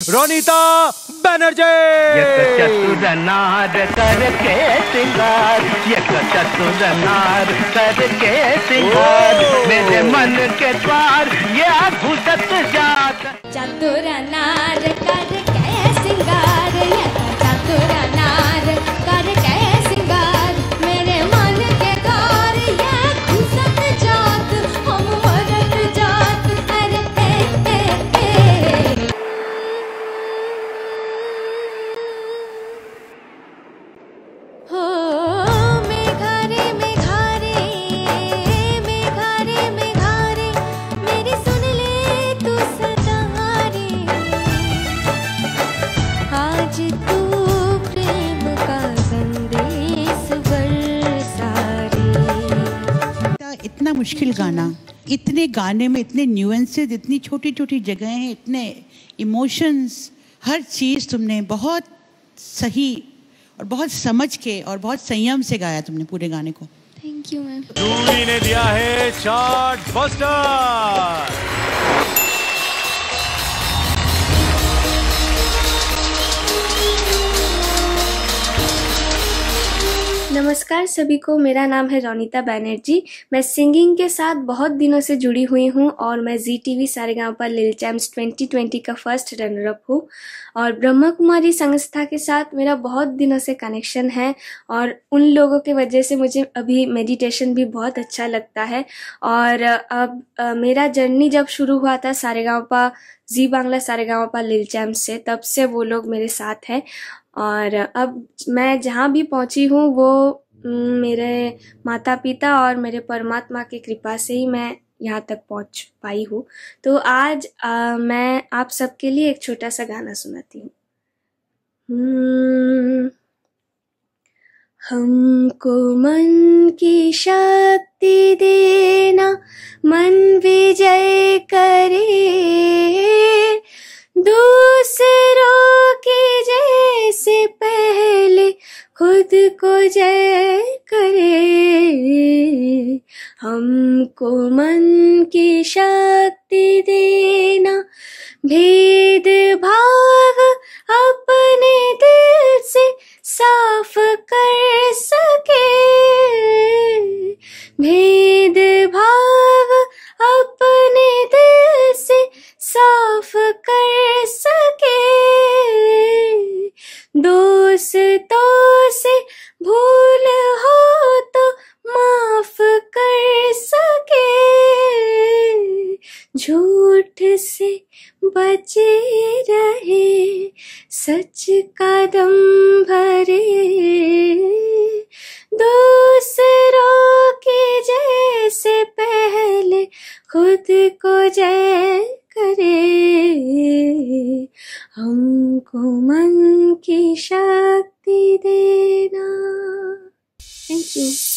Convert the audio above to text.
रोनीता बनर्जी। चतुर नार करके सिंगार चतुर नार करके सिंगार। मेरे मन के द्वार ये घुसत जात। चतुर मुश्किल गाना। इतने गाने में इतने न्यूएंसेस इतनी छोटी छोटी जगहें हैं इतने इमोशंस हर चीज़ तुमने बहुत सही और बहुत समझ के और बहुत संयम से गाया तुमने पूरे गाने को। थैंक यू मैम ने दिया है चार्ट बस्टर। नमस्कार सभी को। मेरा नाम है रोनिता बैनर्जी। मैं सिंगिंग के साथ बहुत दिनों से जुड़ी हुई हूँ और मैं जी टी वी सारेगांव पर लिल चैम्स 2020 का फ़र्स्ट रनर अप हूँ। और ब्रह्मा कुमारी संस्था के साथ मेरा बहुत दिनों से कनेक्शन है और उन लोगों के वजह से मुझे अभी मेडिटेशन भी बहुत अच्छा लगता है। और अब मेरा जर्नी जब शुरू हुआ था सारेगांव पा जी बांग्ला सारेगांव पा लिल चैम्स से तब से वो लोग मेरे साथ हैं। और अब मैं जहाँ भी पहुँची हूँ वो मेरे माता पिता और मेरे परमात्मा की कृपा से ही मैं यहाँ तक पहुँच पाई हूँ। तो आज अ, मैं आप सबके लिए एक छोटा सा गाना सुनाती हूँ। हम्म, हमको मन की शक्ति देना मन विजय करे दूसरों की जैसे पहले खुद को जय करे। हमको मन की शक्ति देना भेद भाव अपने दिल से साफ़ कर सके। भेद झूठ से बचे रहे, सच कदम भरे। दूसरों के जैसे पहले खुद को जय करे। हमको मन की शक्ति देना। Thank you